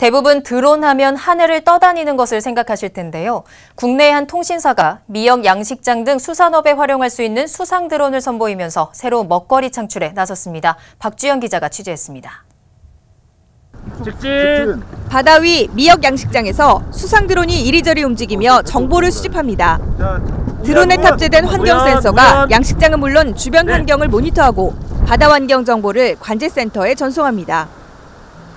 대부분 드론 하면 하늘을 떠다니는 것을 생각하실 텐데요. 국내의 한 통신사가 미역 양식장 등 수산업에 활용할 수 있는 수상 드론을 선보이면서 새로운 먹거리 창출에 나섰습니다. 박주영 기자가 취재했습니다. 직진! 바다 위 미역 양식장에서 수상 드론이 이리저리 움직이며 정보를 수집합니다. 드론에 탑재된 환경 센서가. 양식장은 물론 주변 네. 환경을 모니터하고 바다 환경 정보를 관제센터에 전송합니다.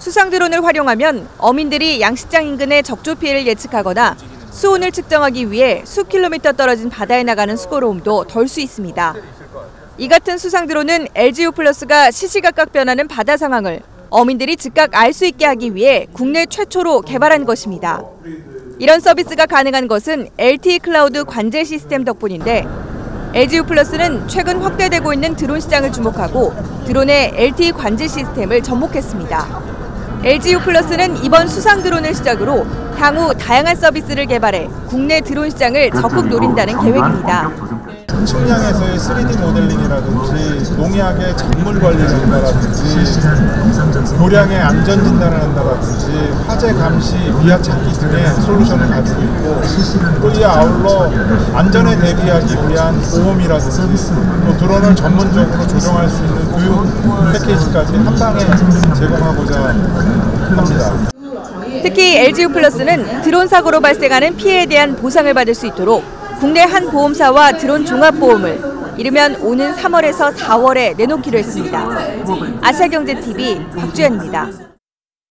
수상 드론을 활용하면 어민들이 양식장 인근의 적조 피해를 예측하거나 수온을 측정하기 위해 수 킬로미터 떨어진 바다에 나가는 수고로움도 덜 수 있습니다. 이 같은 수상 드론은 LGU 플러스가 시시각각 변하는 바다 상황을 어민들이 즉각 알 수 있게 하기 위해 국내 최초로 개발한 것입니다. 이런 서비스가 가능한 것은 LTE 클라우드 관제 시스템 덕분인데 LGU 플러스는 최근 확대되고 있는 드론 시장을 주목하고 드론의 LTE 관제 시스템을 접목했습니다. LGU 플러스는 이번 수상 드론을 시작으로 향후 다양한 서비스를 개발해 국내 드론 시장을 적극 노린다는 계획입니다. 측량에서의 3D 모델링이라든지 농약의 작물 관리를 한다라든지 고량의 안전 진단을 한다라든지 화재 감시, 미화 찾기 등의 솔루션을 가지고 있고 또 이에 아울러 안전에 대비하기 위한 보험이라든지 또 드론을 전문적으로 조정할 수 있는 교육 패키지까지 한 방에 제공하고자 합니다. 특히 LGU 플러스는 드론 사고로 발생하는 피해에 대한 보상을 받을 수 있도록 국내 한 보험사와 드론 종합보험을 이르면 오는 3월에서 4월에 내놓기로 했습니다. 아시아경제TV 박주연입니다.